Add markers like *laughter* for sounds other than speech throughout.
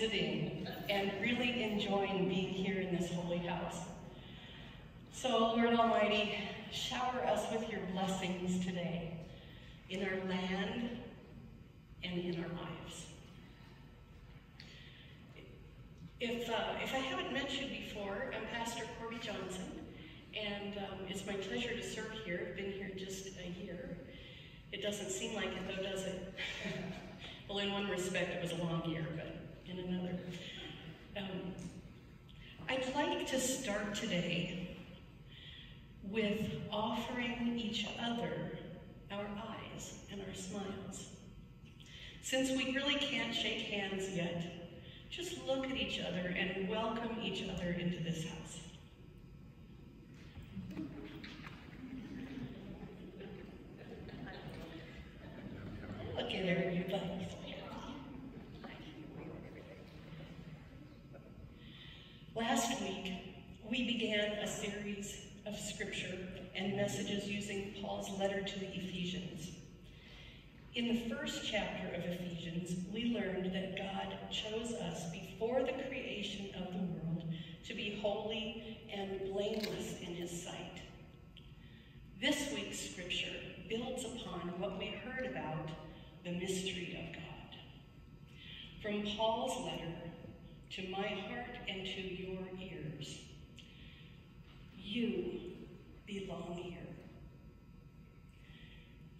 visiting and really enjoying being here in this holy house. So, Lord Almighty, shower us with your blessings today in our land and in our lives. If, uh, if I haven't mentioned before, I'm Pastor Corby Johnson, and um, it's my pleasure to serve here. I've been here just a year. It doesn't seem like it, though, does it? *laughs* well, in one respect, it was a long year, but in another. Um, I'd like to start today with offering each other our eyes and our smiles. Since we really can't shake hands yet, just look at each other and welcome each other into this house. Look at her, you buddies. Last week, we began a series of scripture and messages using Paul's letter to the Ephesians. In the first chapter of Ephesians, we learned that God chose us before the creation of the world to be holy and blameless in his sight. This week's scripture builds upon what we heard about the mystery of God. From Paul's letter to my heart and to your ears, you belong here.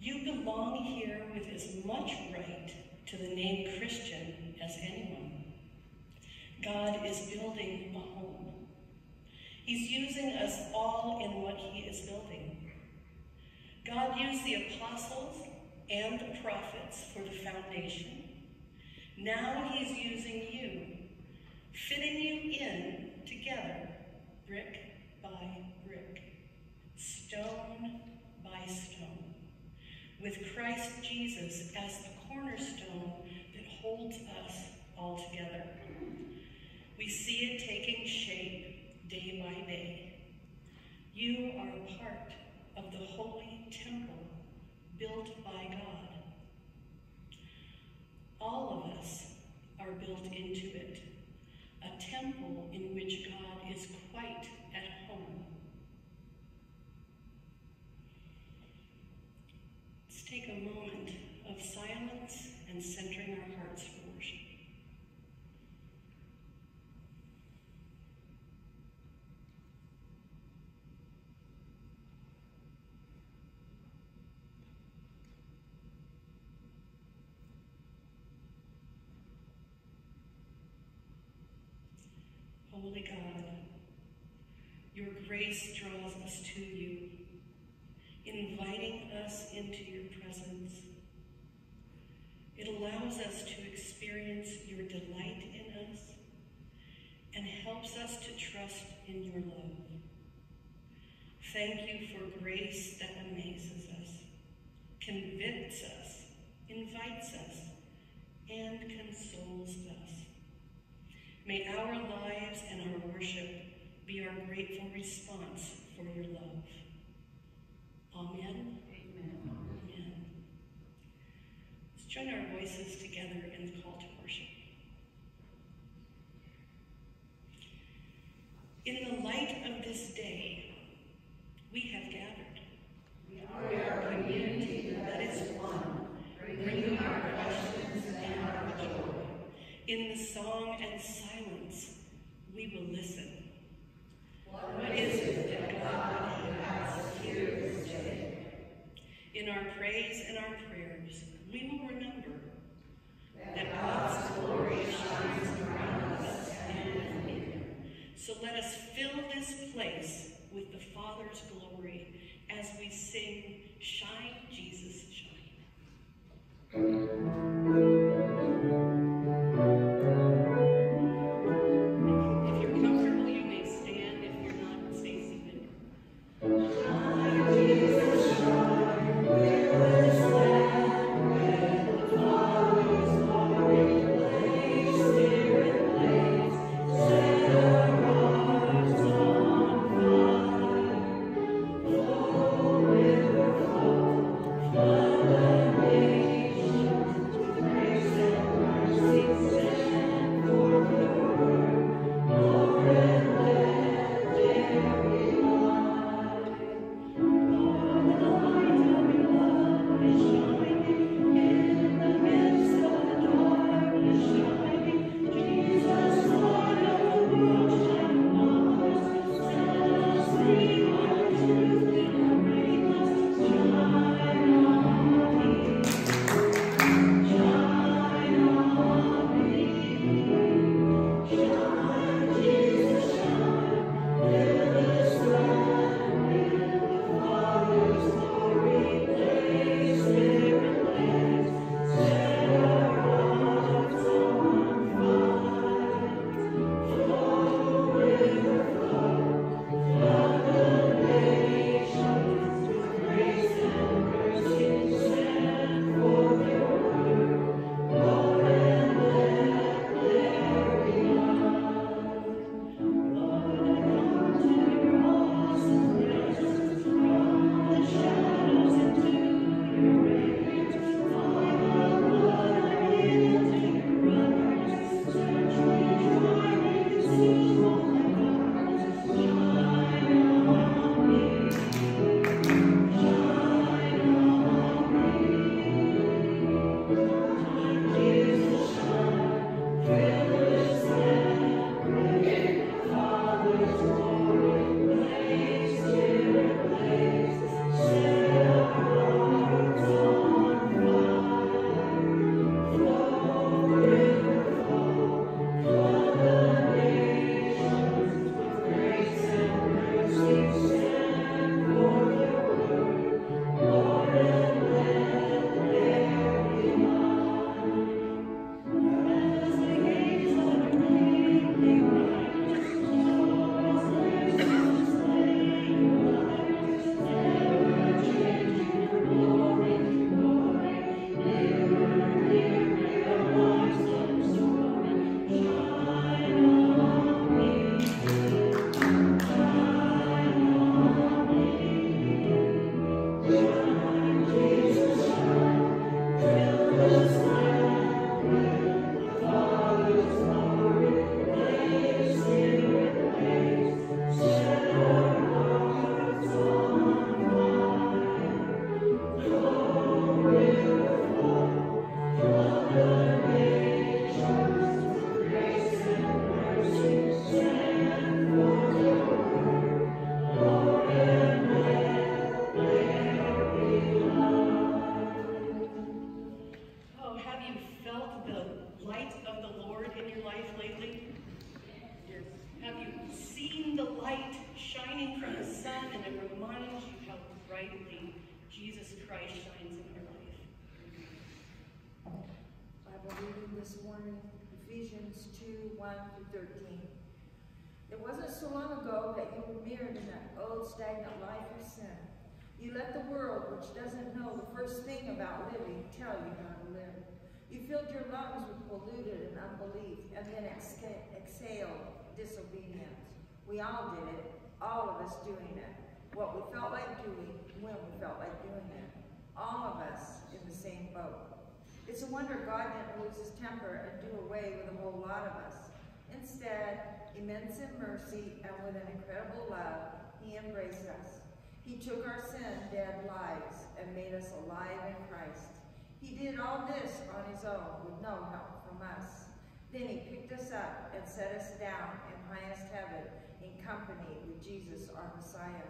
You belong here with as much right to the name Christian as anyone. God is building a home. He's using us all in what he is building. God used the apostles and the prophets for the foundation. Now he's using you, fitting you in together, brick by brick, stone by stone with Christ Jesus as the cornerstone that holds us all together. We see it taking shape day by day. You are a part of the holy temple built by God. All of us are built into it, a temple in which God is quite at home. take a moment of silence and centering our hearts for worship. Holy God, your grace draws us to you inviting us into your presence. It allows us to experience your delight in us and helps us to trust in your love. Thank you for grace that amazes us, convicts us, invites us, and consoles us. May our lives and our worship be our grateful response for your love. Amen. Amen. Amen. Let's join our voices together in the call to worship. In the light of this day, we have gathered. We are a community that is one, bringing our questions and our joy. In the song and silence, we will listen. In our praise and our prayers, we will remember that God's glory shines around us and in So let us fill this place with the Father's glory as we sing, Shine, Jesus, shine. 13. It wasn't so long ago that you were mirrored in that old stagnant life of sin. You let the world, which doesn't know the first thing about living, tell you how to live. You filled your lungs with polluted and unbelief, and then exhaled disobedience. We all did it, all of us doing it. What we felt like doing, when we felt like doing it. All of us in the same boat. It's a wonder God didn't lose his temper and do away with a whole lot of us. Instead, immense in mercy and with an incredible love, he embraced us. He took our sin-dead lives and made us alive in Christ. He did all this on his own with no help from us. Then he picked us up and set us down in highest heaven in company with Jesus, our Messiah.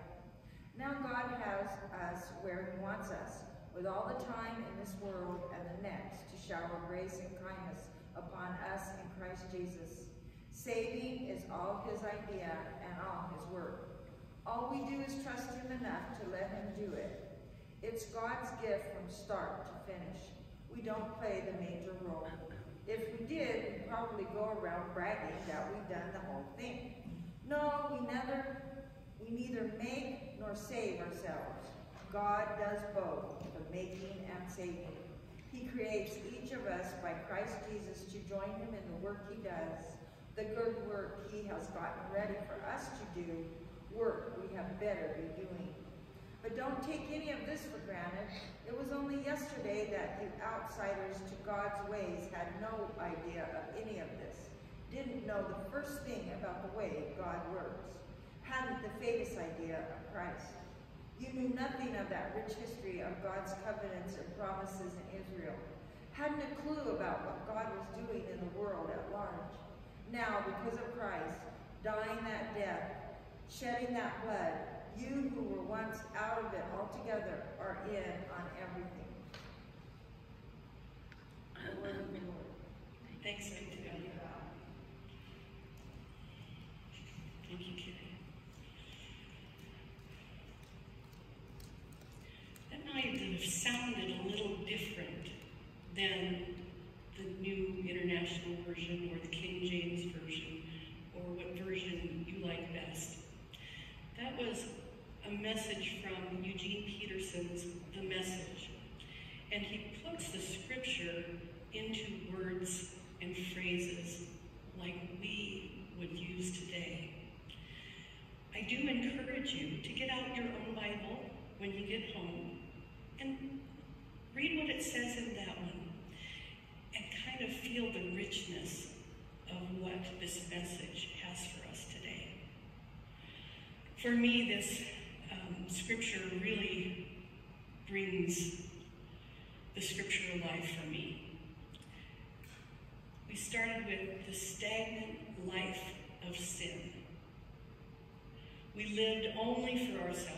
Now God has us where he wants us, with all the time in this world and the next to shower grace and kindness upon us in Christ Jesus. Saving is all his idea and all his work. All we do is trust him enough to let him do it. It's God's gift from start to finish. We don't play the major role. If we did, we'd probably go around bragging that we've done the whole thing. No, we never, we neither make nor save ourselves. God does both, the making and saving. He creates each of us by Christ Jesus to join him in the work he does, the good work he has gotten ready for us to do, work we have better be doing. But don't take any of this for granted. It was only yesterday that the outsiders to God's ways had no idea of any of this, didn't know the first thing about the way God works, hadn't the faintest idea of Christ. You knew nothing of that rich history of God's covenants and promises in Israel. Hadn't a clue about what God was doing in the world at large. Now, because of Christ, dying that death, shedding that blood, you who were once out of it altogether are in on everything. The word of the Lord. Thanks be to God. Thank you, Kitty. That might have sounded a little different than the New International Version or the King James Version or what version you like best. That was a message from Eugene Peterson's The Message. And he puts the scripture into words and phrases like we would use today. I do encourage you to get out your own Bible when you get home and read what it says in that one of feel the richness of what this message has for us today. For me, this um, scripture really brings the scripture alive for me. We started with the stagnant life of sin. We lived only for ourselves.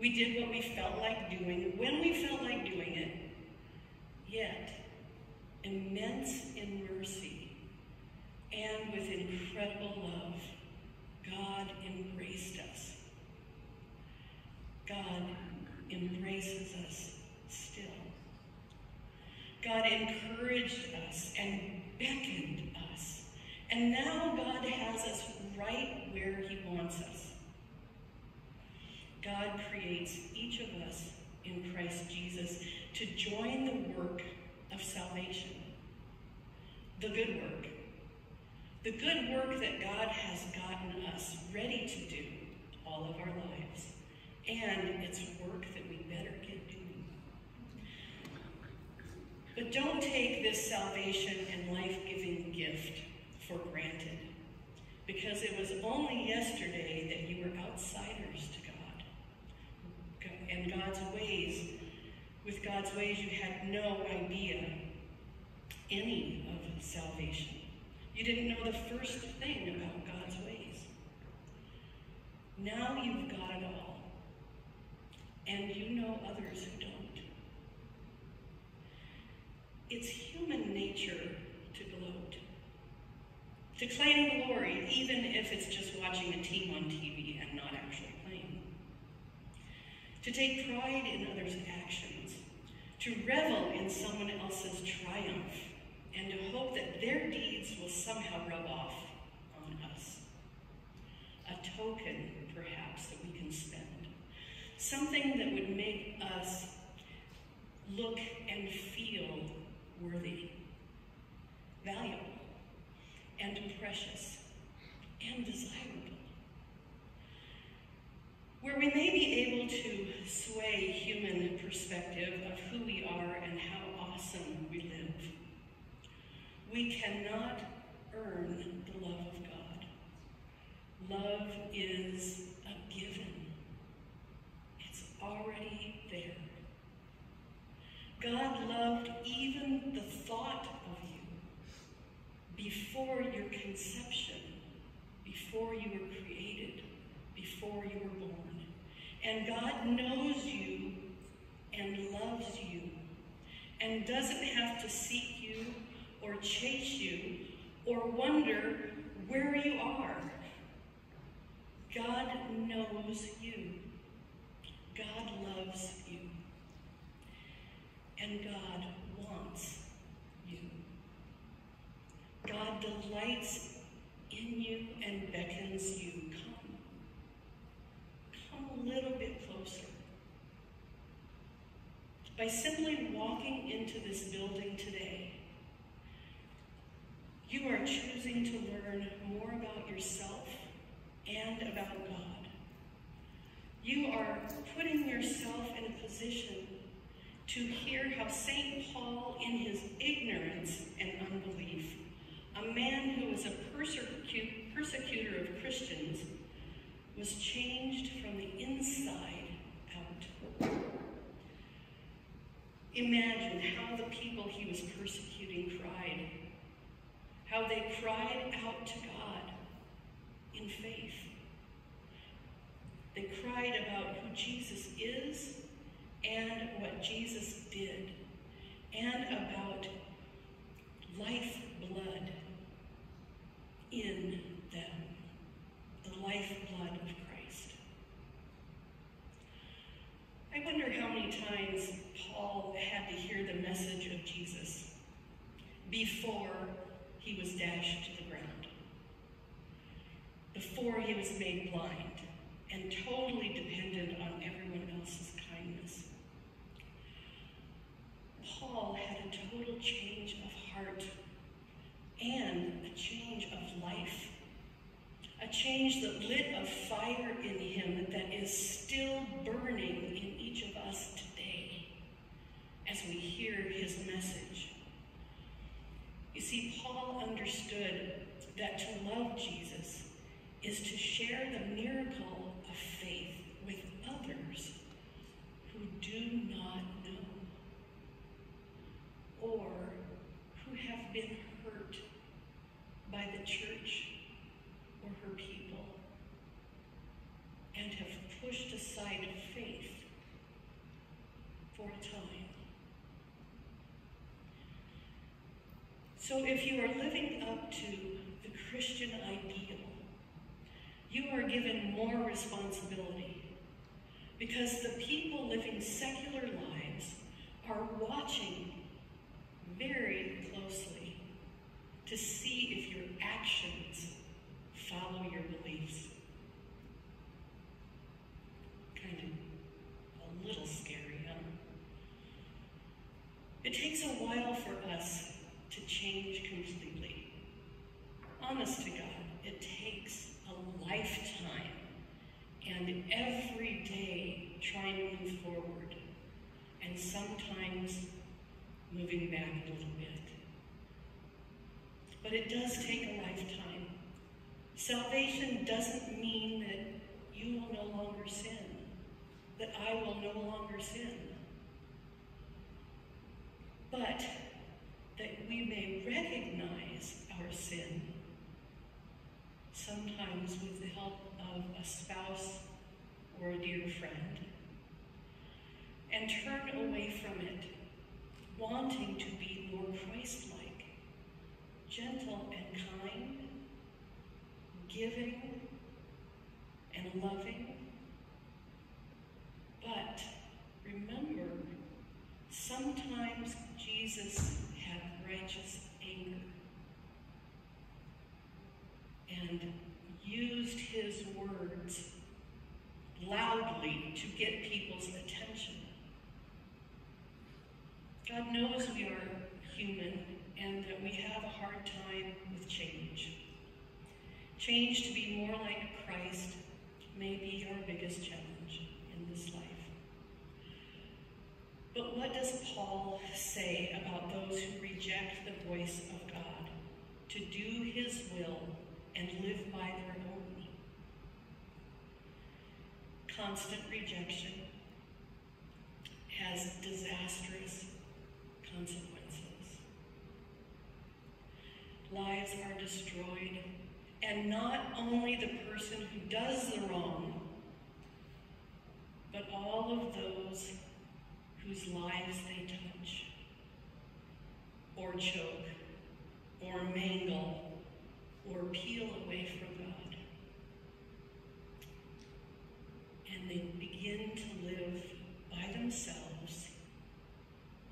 We did what we felt like doing, when we felt like doing it. Yet, immense in mercy and with incredible love, God embraced us. God embraces us still. God encouraged us and beckoned us. And now God has us right where he wants us. God creates each of us in Christ Jesus to join the work of salvation, the good work, the good work that God has gotten us ready to do all of our lives. And it's work that we better get doing. But don't take this salvation and life-giving gift for granted because it was only yesterday that you were outsiders to God and God's ways. With God's ways, you had no idea any of salvation. You didn't know the first thing about God's ways. Now you've got it all. And you know others who don't. It's human nature to gloat. To claim glory, even if it's just watching a team on TV and not actually playing, to take pride in others' actions, to revel in someone else's triumph, and to hope that their deeds will somehow rub off on us. A token, perhaps, that we can spend. Something that would make us look and feel worthy, valuable, and precious, and desirable. Where we may be able to sway human perspective of who we are and how awesome we live, we cannot earn the love of God. Love is a given. It's already there. God loved even the thought of you before your conception, before you were created, before you were born. And God knows you and loves you and doesn't have to seek you or chase you or wonder where you are. God knows you. God loves you. And God wants you. God delights in you and beckons you. Come. Come a little bit closer. By simply walking into this building today, you are choosing to learn more about yourself and about God. You are putting yourself in a position to hear how St. Paul, in his ignorance and unbelief, a man who was a persecutor of Christians, was changed from the inside out. Imagine how the people he was persecuting cried, how they cried out to God in faith. They cried about who Jesus is and what Jesus did, and about life blood in them, the life blood of Christ. I wonder how many times Paul had to hear the message of Jesus before he was dashed to the ground, before he was made blind and totally dependent on everyone else's kindness. Paul had a total change of heart and a change of life. A change that lit a fire in him that is still burning in each of us today as we hear his message. You see, Paul understood that to love Jesus is to share the miracle of faith with others who do not know or who have been hurt by the church or her people and have pushed aside faith for a time. So if you are living up to the Christian ideal, you are given more responsibility because the people living secular lives are watching very closely to see if your actions follow your beliefs. Kind of a little scary, huh? It takes a while for us to change completely. Honest to God, it takes a lifetime and every day trying to move forward and sometimes moving back a little bit. But it does take a lifetime. Salvation doesn't mean that you will no longer sin, that I will no longer sin, but that we may recognize our sin, sometimes with the help of a spouse or a dear friend, and turn away from it, wanting to be more Christ-like, gentle and kind, giving and loving. But remember, sometimes Jesus had righteous anger and used his words loudly to get people's attention. God knows we are human and that we have a hard time with change. Change to be more like Christ may be our biggest challenge in this life. But what does Paul say about those who reject the voice of God to do his will and live by their own? Constant rejection has disastrous consequences. Lives are destroyed, and not only the person who does the wrong, but all of those whose lives they touch, or choke, or mangle, or peel away from God. And they begin to live by themselves,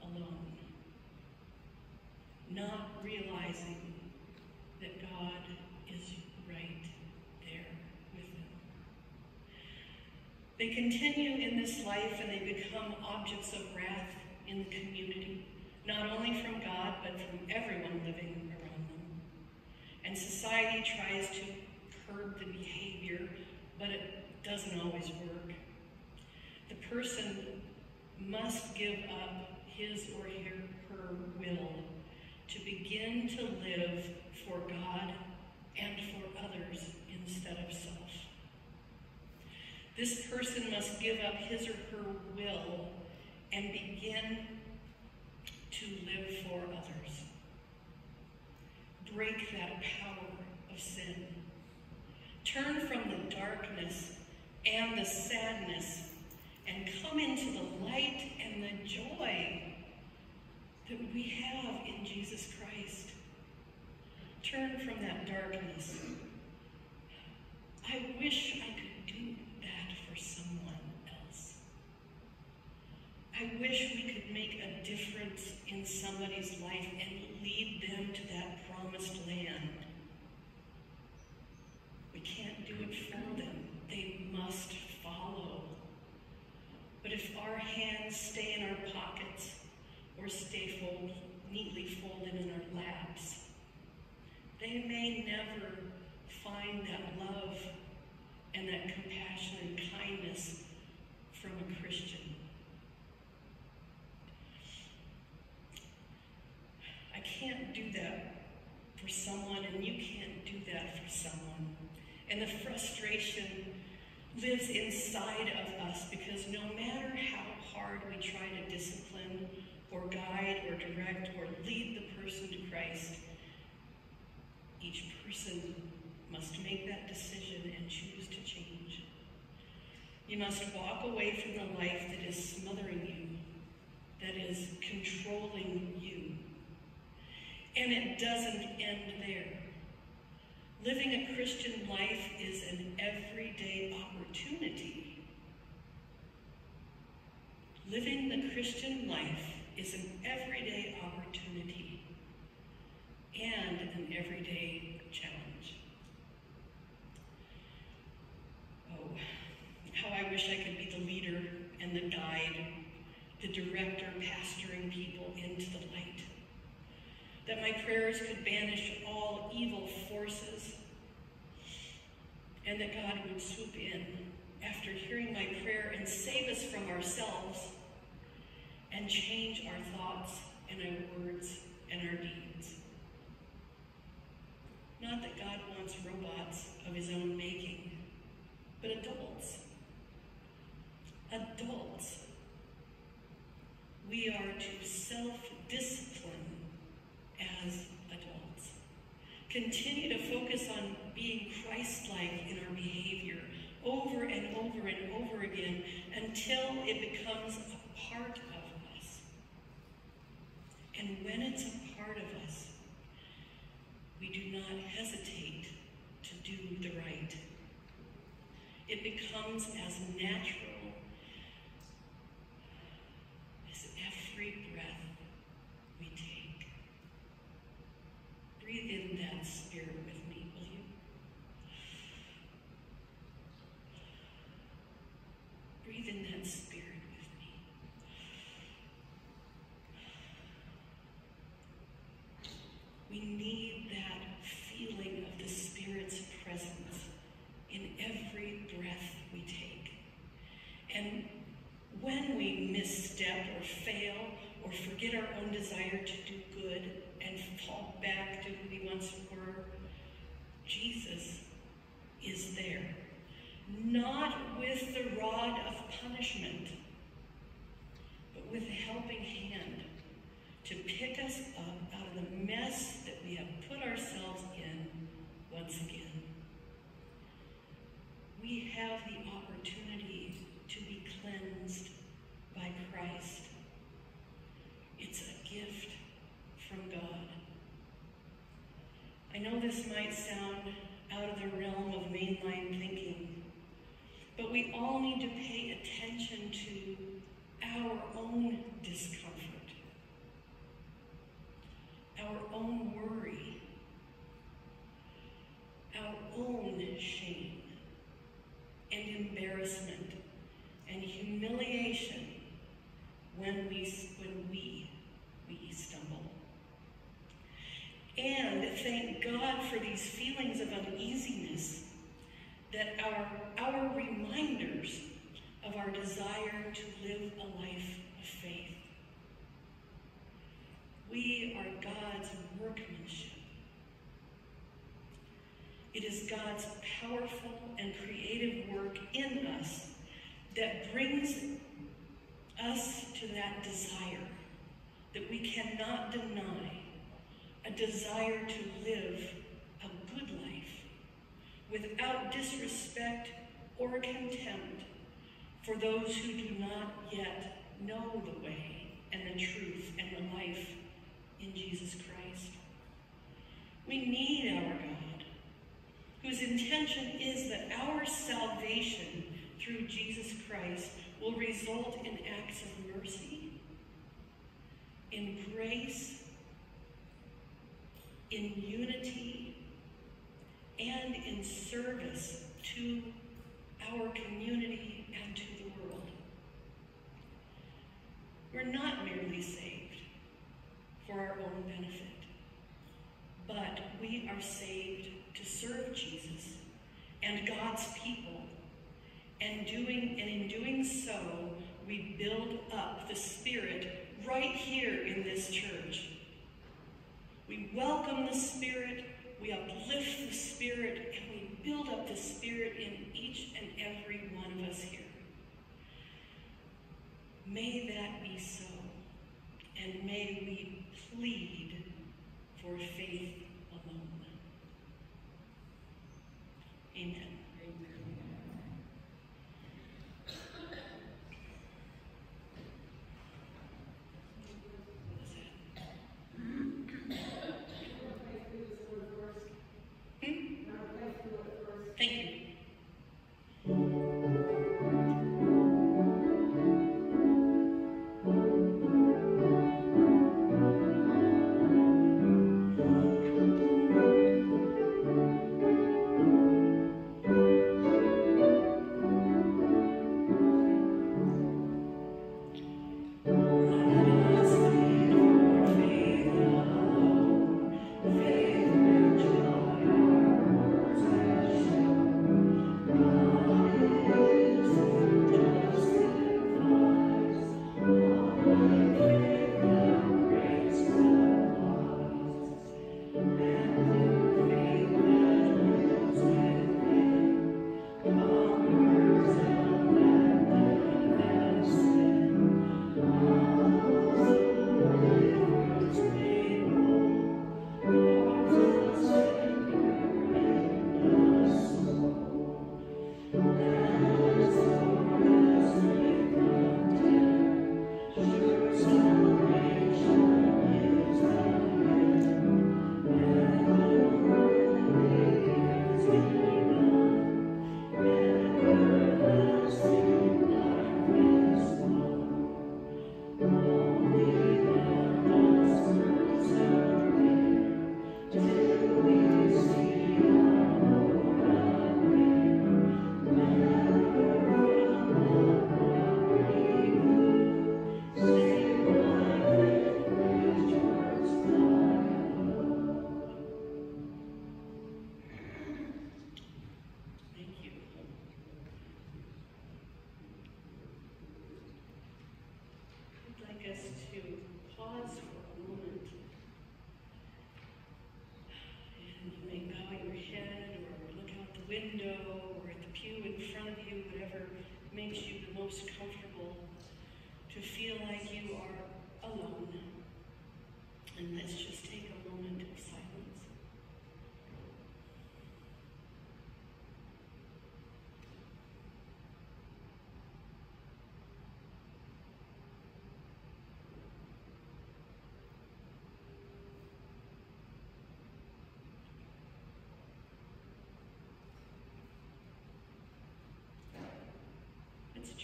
alone, not realizing that God is right there with them. They continue in this life and they become objects of wrath in the community, not only from God, but from everyone living around them. And society tries to curb the behavior, but it doesn't always work. The person must give up his or her, will to begin to live for God and for others instead of self. This person must give up his or her will and begin to live for others. Break that power of sin. Turn from the darkness and the sadness and come into the light and the joy that we have in Jesus Christ. Turn from that darkness. I wish I could someone else. I wish we could make a difference in somebody's life and lead them to that promised land. We can't do it for them. They must follow. But if our hands stay in our pockets or stay fold, neatly folded in our laps, they may never find that love and that compassion and kindness from a Christian. I can't do that for someone, and you can't do that for someone. And the frustration lives inside of us because no matter how hard we try to discipline or guide or direct or lead the person to Christ, each person must make that decision and choose to change. You must walk away from the life that is smothering you, that is controlling you. And it doesn't end there. Living a Christian life is an everyday opportunity. Living the Christian life is an everyday opportunity and an everyday challenge. Oh, how I wish I could be the leader guide, the director pastoring people into the light. That my prayers could banish all evil forces and that God would swoop in after hearing my prayer and save us from ourselves and change our thoughts and our words and our deeds. Not that God wants robots of his own making, but adults. Adults. We are to self-discipline as adults. Continue to focus on being Christ-like in our behavior over and over and over again until it becomes a part of us. And when it's a part of us, we do not hesitate to do the right. It becomes as natural Breathe in that spirit with me, will you? Breathe in that spirit with me. We need that feeling of the Spirit's presence in every breath we take. And when we misstep or fail or forget our own desire to do good, and fall back to who we once were, Jesus is there. Not with the rod of punishment, but with a helping hand to pick us up out of the mess that we have put ourselves in once again. We have the opportunity to be cleansed by Christ. It's a gift from God. I know this might sound out of the realm of mainline thinking, but we all need to pay attention to our own discomfort, our own worry, our own shame and embarrassment and humiliation when we when we we stumble. And thank God for these feelings of uneasiness that are our reminders of our desire to live a life of faith. We are God's workmanship. It is God's powerful and creative work in us that brings us to that desire that we cannot deny, a desire to live a good life without disrespect or contempt for those who do not yet know the way and the truth and the life in Jesus Christ. We need our God, whose intention is that our salvation through Jesus Christ will result in acts of mercy, in grace, in unity, and in service to our community and to the world. We're not merely saved for our own benefit, but we are saved to serve Jesus and God's people. And doing and in doing so, we build up the Spirit right here in this church. We welcome the Spirit, we uplift the Spirit, and we build up the Spirit in each and every one of us here. May that be so, and may we plead for faith alone. Amen.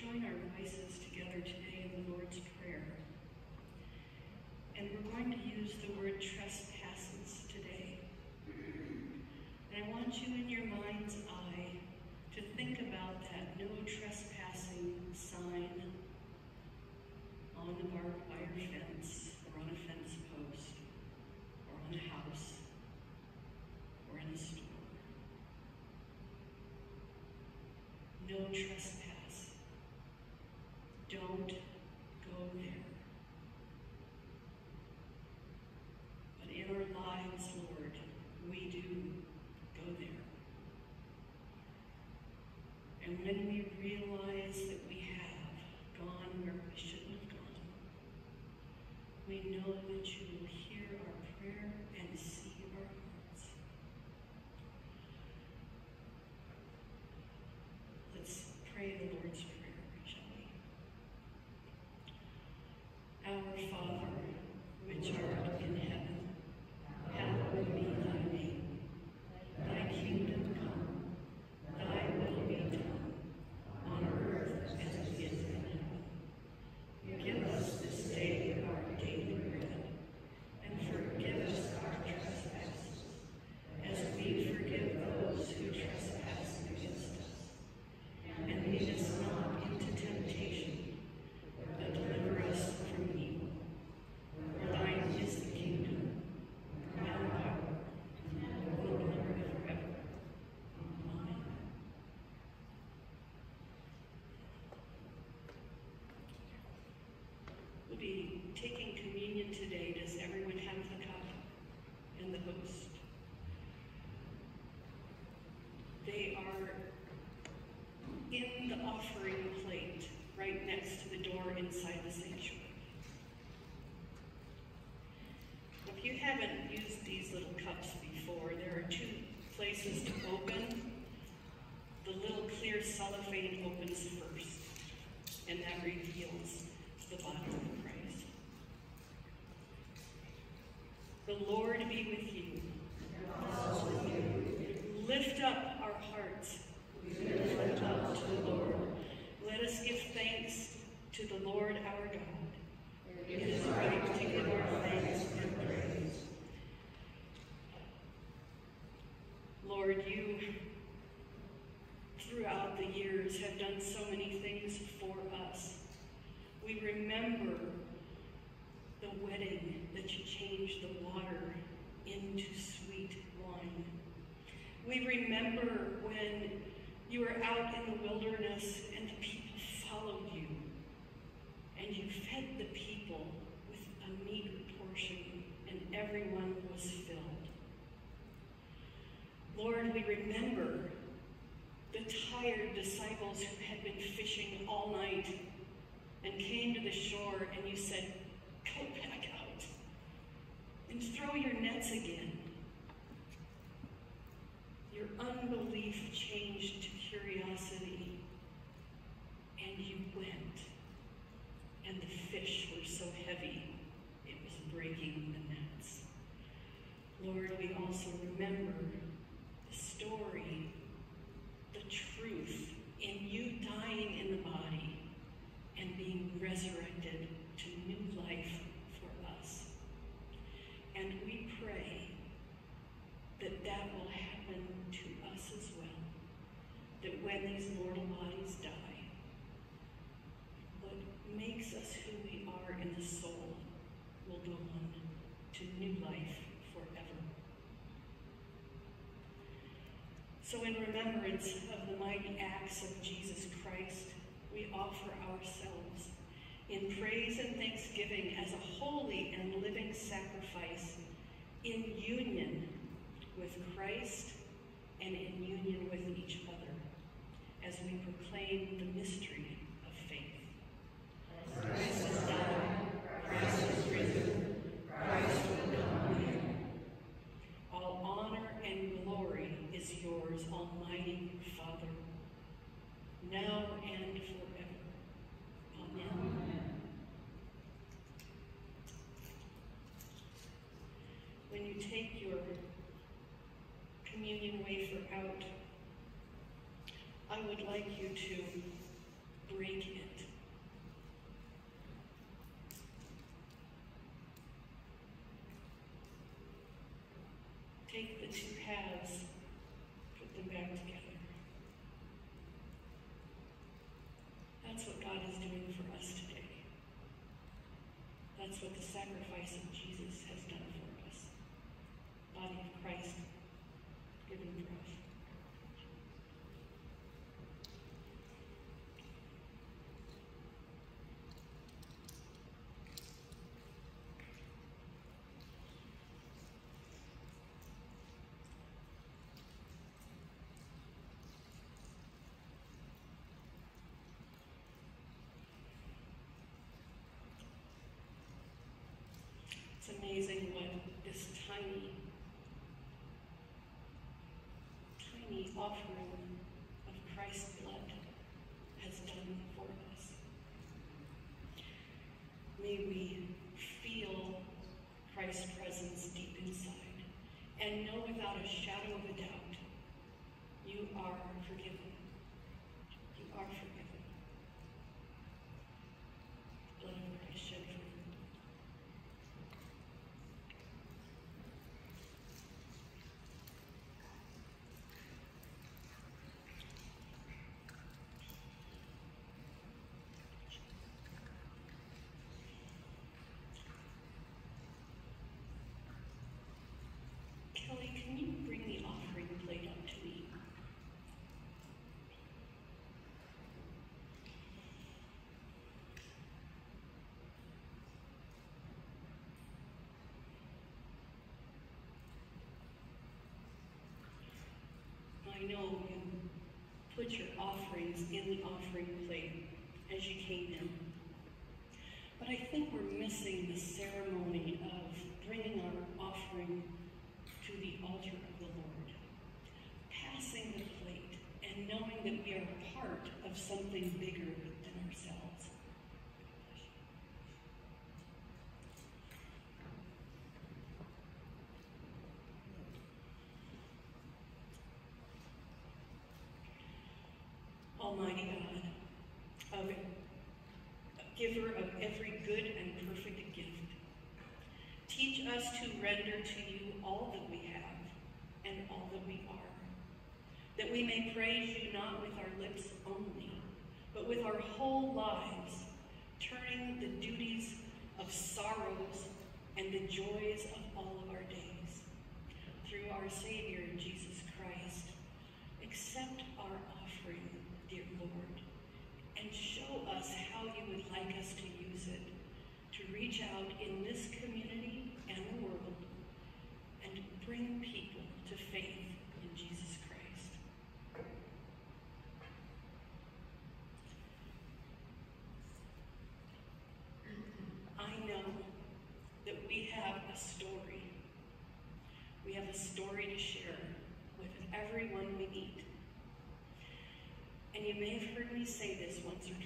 join our voices together today in the Lord's Prayer. And we're going to use the word trespasses today. And I want you in your mind's eye to think about that no trespassing sign on the barbed wire fence or on a fence post or on a house or in a store. No trespassing. places to open disciples who had been fishing all night and came to the shore and you said, go back out and throw your nets again. Your unbelief changed to curiosity and you went and the fish were so heavy it was breaking the nets. Lord, we also remember the story So in remembrance of the mighty acts of Jesus Christ, we offer ourselves in praise and thanksgiving as a holy and living sacrifice in union with Christ and in union with each other as we proclaim the mystery of faith. Christ is God. Would like you to break it. Take the two halves, put them back together. That's what God is doing for us today. That's what the sacrifice of Jesus has done for us. Body of Christ given for us. It's amazing what this tiny, tiny offering of Christ's blood has done for us. May we feel Christ's presence deep inside and know without a shadow of a doubt you are forgiven. You are forgiven. Blood of Christ shed for you. Kelly, can you bring the offering plate up to me? Know you put your offerings in the offering plate as you came in. But I think we're missing the ceremony of bringing our offering to the altar of the Lord, passing the plate, and knowing that we are part of something bigger than ourselves. Almighty God, of giver of every good and perfect gift, Teach us to render to you all that we have and all that we are, that we may praise you not with our lips only, but with our whole lives, turning the duties of sorrows and the joys of all of our days. Through our Savior, Jesus Christ, accept our offering, Lord, and show us how you would like us to use it to reach out in this community and the world and bring people to faith in Jesus Christ. I know that we have a story. We have a story to share with everyone we meet. And you may have heard say this once or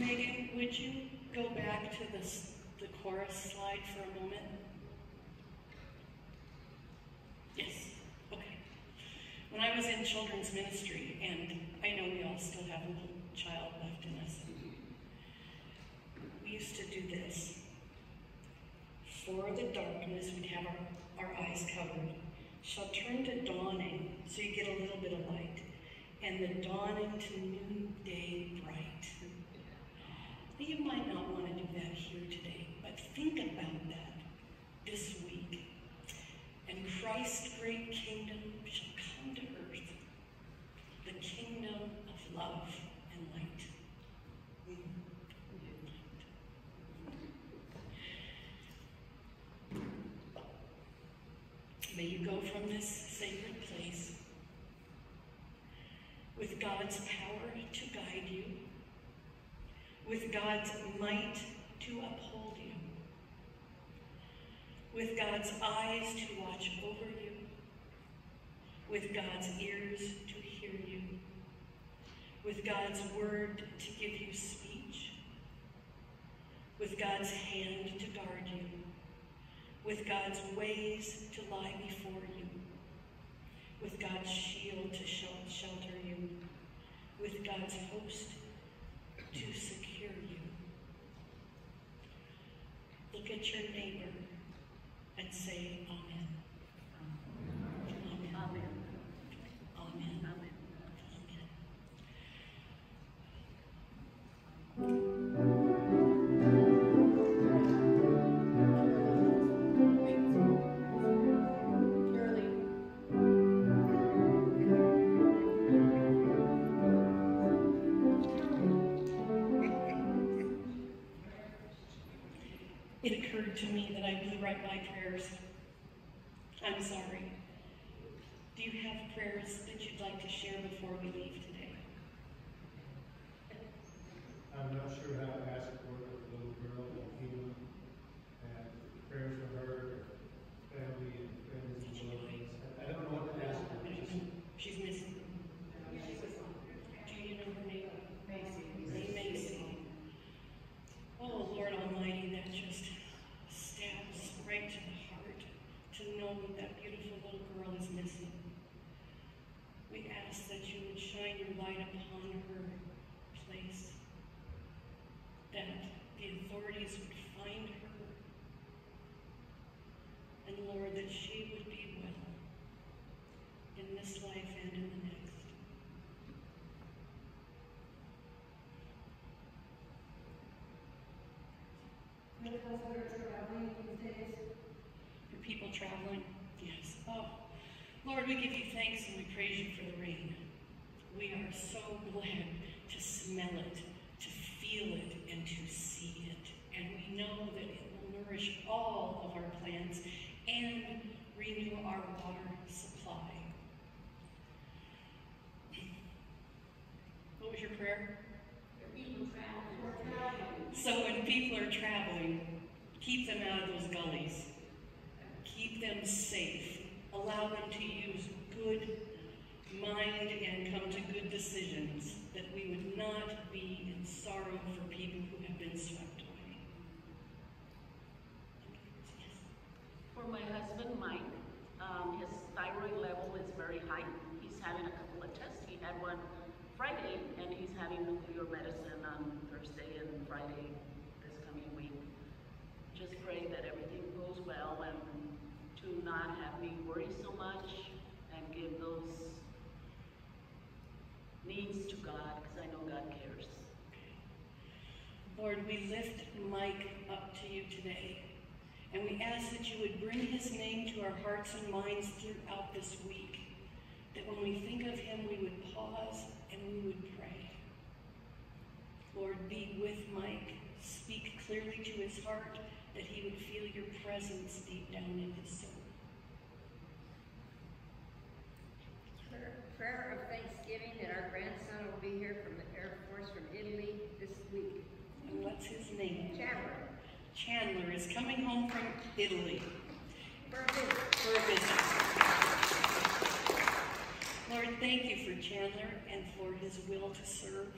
Megan, would you go back to the the chorus slide for a moment? Yes, okay. When I was in children's ministry, and I know we all still have a little child left in us, we used to do this. For the darkness, we'd have our, our eyes covered, shall turn to dawning, so you get a little bit of light, and the dawning to noonday bright. You might not want to do that here today, but think about that this week. And Christ's great kingdom shall come to earth, the kingdom of love and light. May you go from this sacred place with God's power to guide you, God's might to uphold you, with God's eyes to watch over you, with God's ears to hear you, with God's word to give you speech, with God's hand to guard you, with God's ways to lie before you, with God's shield to shelter you, with God's host to secure you. Look at your neighbor and say, For people traveling, yes. Oh, Lord, we give you thanks and we praise you for the rain. We are so glad to smell it, to feel it, and to see it. And we know that it will nourish all of our plants and renew our water supply. What was your prayer? So when people are traveling, keep them out of those gullies. Keep them safe. Allow them to use good mind and come to good decisions, that we would not be in sorrow for people who have been swept away. Yes. For my husband, Mike, um, his thyroid level is very high. He's having a couple of tests. He had one Friday, and he's having nuclear medicine on Thursday and Friday. Just pray that everything goes well and to not have me worry so much and give those needs to God, because I know God cares. Lord, we lift Mike up to you today, and we ask that you would bring his name to our hearts and minds throughout this week. That when we think of him, we would pause and we would pray. Lord, be with Mike. Speak clearly to his heart, that he would feel your presence deep down in his soul. Prayer- of thanksgiving that our grandson will be here from the Air Force from Italy this week. And what's his name? Chandler, Chandler is coming home from Italy. for a visit. for a visit. Lord, thank you for Chandler and for his will to serve.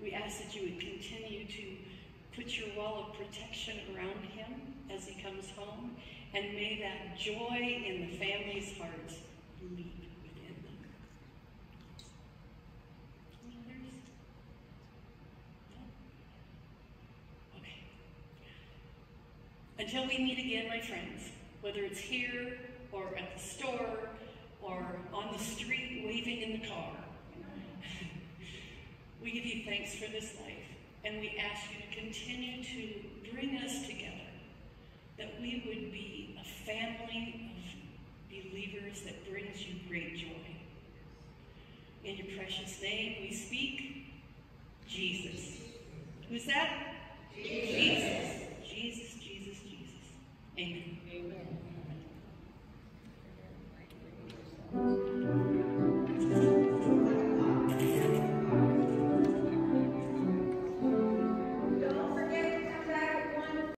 We ask that you would continue to Put your wall of protection around him as he comes home, and may that joy in the family's hearts leap within them. Any others? No? Okay. Until we meet again, my friends, whether it's here or at the store or on the street waving in the car, *laughs* we give you thanks for this life. And we ask you to continue to bring us together, that we would be a family of believers that brings you great joy. In your precious name we speak, Jesus. Who's that? Jesus. Jesus, Jesus, Jesus. Jesus. Amen. Amen. Thank you.